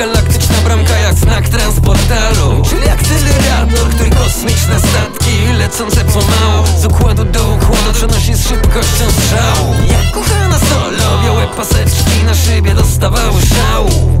Galaktyczna bramka jak znak transportalu Czyli akcelerator, który kosmiczne statki lecące pomału. Z układu do układu przenosi z szybkością strzału Jak kochana solo, białe paseczki na szybie dostawały szału.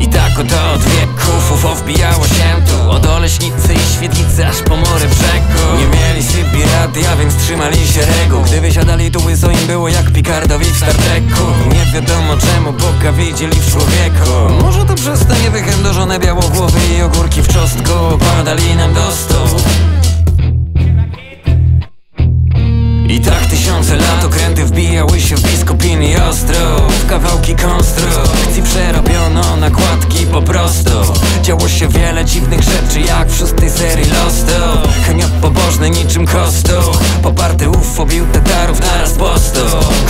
I tak oto od wieków UFO wbijało się tu. Od Oleśnicy i Świetlicy aż po mory brzegu. Nie mieli sobie radia, więc trzymali się reguł Gdy wysiadali tu łyso im było jak Picardowi w Star Treku. Nie wiadomo czemu Boga widzieli w człowieku. Może to przez te niewychędożone białogłowy i ogórki w czosnku. Padali nam do stóp I tak tysiące lat okręty wbijały się w biskupin i ostrów Kawałki konstrukcji przerobiono Działo się wiele dziwnych rzeczy jak w szóstej serii Lostu Chemiot pobożny niczym kostu Poparty UFO bił tetarów naraz postu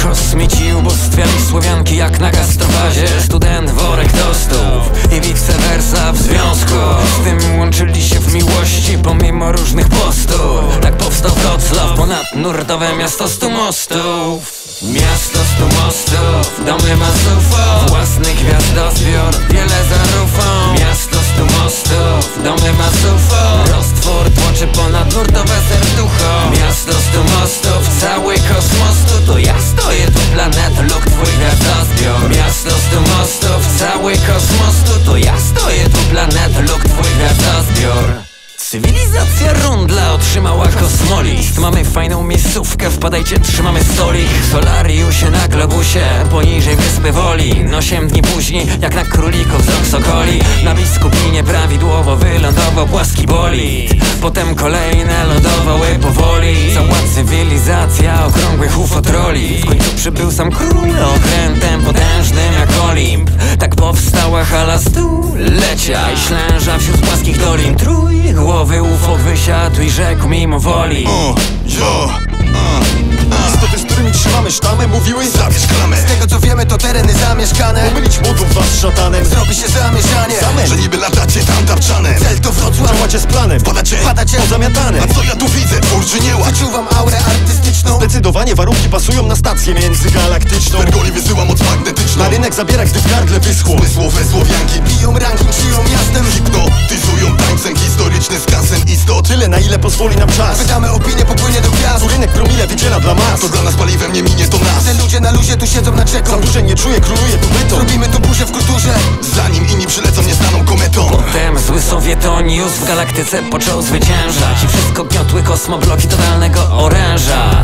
Kosmici ubóstwiali Słowianki jak na gastrowazie. Student worek tostów i vice versa w związku. Z tym łączyli się w miłości pomimo różnych postów. Tak powstał Wrocław ponad nurtowe miasto stu mostów. Miasto stu mostów, domy masufo Własny gwiazdozbiór, kosmos tu To ja stoję tu planet, luk twój gwiazdozbiór Cywilizacja rundla otrzymała kosmolist. Mamy fajną miejscówkę, wpadajcie, trzymamy stolik. Solariusie na globusie, poniżej wyspy woli. No osiem dni później, jak na króliku wzrok sokoli Na biskupinie prawidłowo wylądował płaski Potem kolejne lądowały powoli. Cała cywilizacja okrągłych ufotroli W końcu przybył sam król okrętem potężnym jak Olimp. Tak powstała hala stulecia I ślęża wśród płaskich dolin. Trój głowy UFO wysiadł i rzekł mimo woli. O, jo, a, Istoty, z którymi trzymamy sztamę, mówiły zabierz klamę. Z tego co wiemy to tereny zamieszkane. Pomylić mógł was szatanem. Zrobi się zamieszanie Działacie z planem, Padacie, padacie pozamiatane. A co ja tu widzę, twór czy nie ład? Wyczuwam aurę artystyczną. Zdecydowanie warunki pasują na stację międzygalaktyczną. Pergoli wysyła moc magnetyczną. Na rynek zabiera, gdy w gardle wyschło. Zmysłowe słowianki Biją ranking, żyją miastem. Hipnotyzują tańcem historyczny skansen istot. Tyle na ile pozwoli nam czas. Wydamy opinię, popłynie do gwiazd. Tu rynek promile wydziela dla mas To dla nas paliwem nie minie, to nas. Te ludzie na luzie tu siedzą na czeką Zadłużeń nie czuje, króluje tu bytom Zrobimy tu burzę w kulturze. Zanim inni przylecą, Sowietonius w galaktyce począł zwyciężać. I wszystko gniotły kosmobloki totalnego oręża